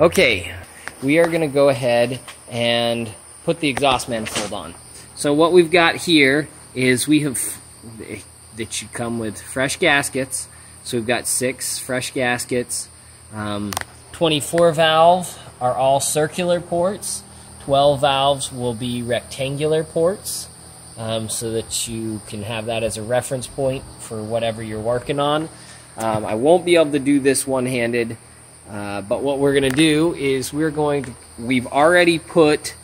Okay, we are going to go ahead and put the exhaust manifold on. So what we've got here is we have, that should come with fresh gaskets. So we've got six fresh gaskets. Um, 24 valve are all circular ports. 12 valves will be rectangular ports um, so that you can have that as a reference point for whatever you're working on. Um, I won't be able to do this one-handed, uh, but what we're going to do is we're going to, we've already put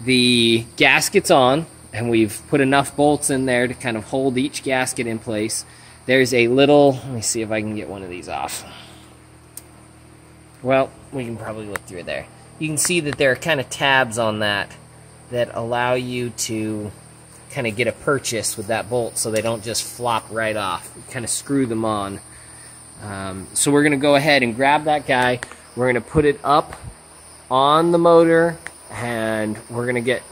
the gaskets on, and we've put enough bolts in there to kind of hold each gasket in place. There's a little, let me see if I can get one of these off. Well, we can probably look through there. You can see that there are kind of tabs on that that allow you to kind of get a purchase with that bolt so they don't just flop right off. You kind of screw them on. Um, so we're going to go ahead and grab that guy. We're going to put it up on the motor and we're going to get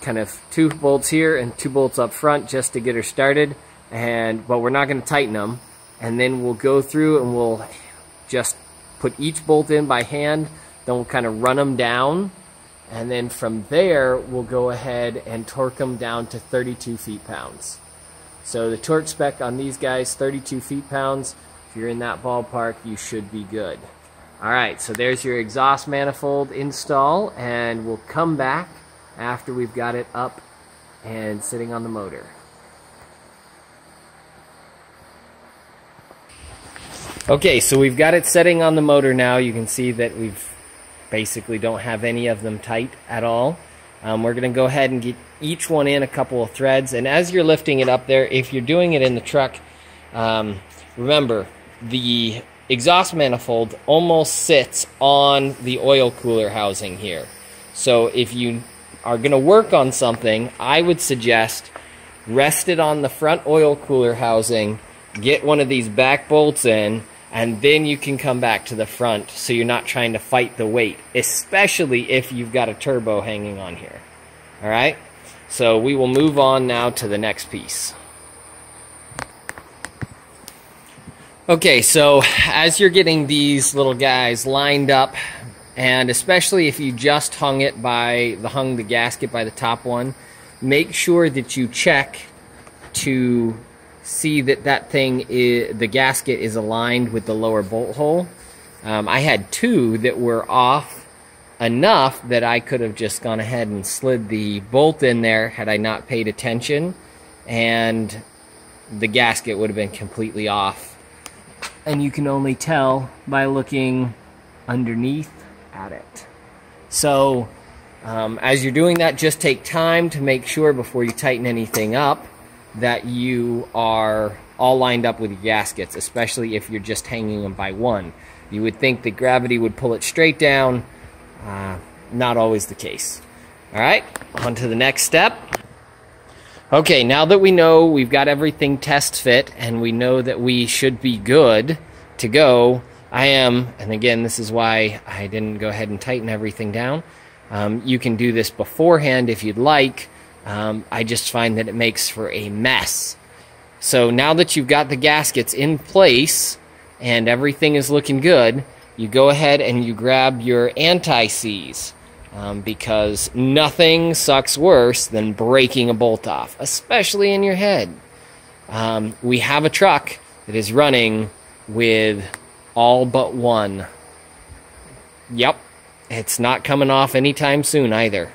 kind of two bolts here and two bolts up front just to get her started. And But we're not going to tighten them. And then we'll go through and we'll just put each bolt in by hand. Then we'll kind of run them down and then from there, we'll go ahead and torque them down to 32 feet-pounds. So the torque spec on these guys, 32 feet-pounds. If you're in that ballpark, you should be good. All right, so there's your exhaust manifold install, and we'll come back after we've got it up and sitting on the motor. Okay, so we've got it setting on the motor now. You can see that we've basically don't have any of them tight at all. Um, we're going to go ahead and get each one in a couple of threads. And as you're lifting it up there, if you're doing it in the truck, um, remember the exhaust manifold almost sits on the oil cooler housing here. So if you are going to work on something, I would suggest rest it on the front oil cooler housing, get one of these back bolts in, and then you can come back to the front so you're not trying to fight the weight, especially if you've got a turbo hanging on here. All right? So we will move on now to the next piece. Okay, so as you're getting these little guys lined up, and especially if you just hung it by the hung the gasket by the top one, make sure that you check to see that that thing is, the gasket is aligned with the lower bolt hole. Um, I had two that were off enough that I could have just gone ahead and slid the bolt in there had I not paid attention and the gasket would have been completely off. And you can only tell by looking underneath at it. So um, as you're doing that, just take time to make sure before you tighten anything up that you are all lined up with gaskets, especially if you're just hanging them by one. You would think that gravity would pull it straight down. Uh, not always the case. All right, on to the next step. Okay, now that we know we've got everything test fit and we know that we should be good to go, I am, and again, this is why I didn't go ahead and tighten everything down. Um, you can do this beforehand if you'd like, um, I just find that it makes for a mess. So now that you've got the gaskets in place and everything is looking good, you go ahead and you grab your anti-seize um, because nothing sucks worse than breaking a bolt off, especially in your head. Um, we have a truck that is running with all but one. Yep, it's not coming off anytime soon either.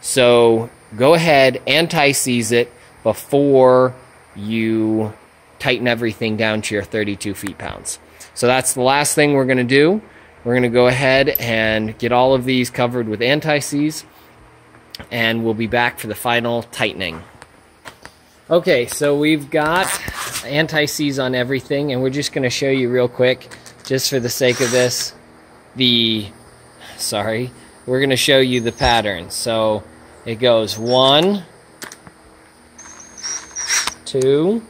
So go ahead, anti-seize it before you tighten everything down to your 32 feet-pounds. So that's the last thing we're going to do. We're going to go ahead and get all of these covered with anti-seize, and we'll be back for the final tightening. Okay, so we've got anti-seize on everything, and we're just going to show you real quick, just for the sake of this, the, sorry, we're going to show you the pattern. So it goes one, two,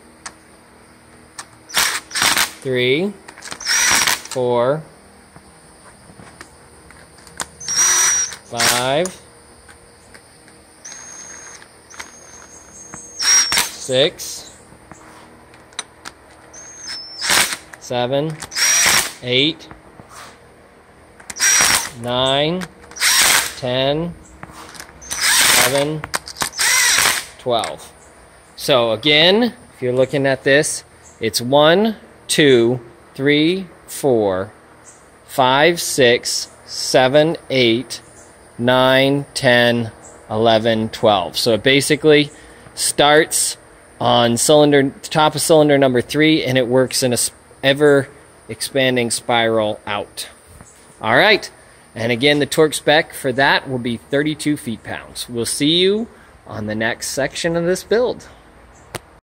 three, four, five, six, seven, eight, 9, 10, 11, 12. So again, if you're looking at this, it's 1, 2, 3, 4, 5, 6, 7, 8, 9, 10, 11, 12. So it basically starts on cylinder top of cylinder number 3 and it works in a ever expanding spiral out. All right. And again, the torque spec for that will be 32 feet-pounds. We'll see you on the next section of this build.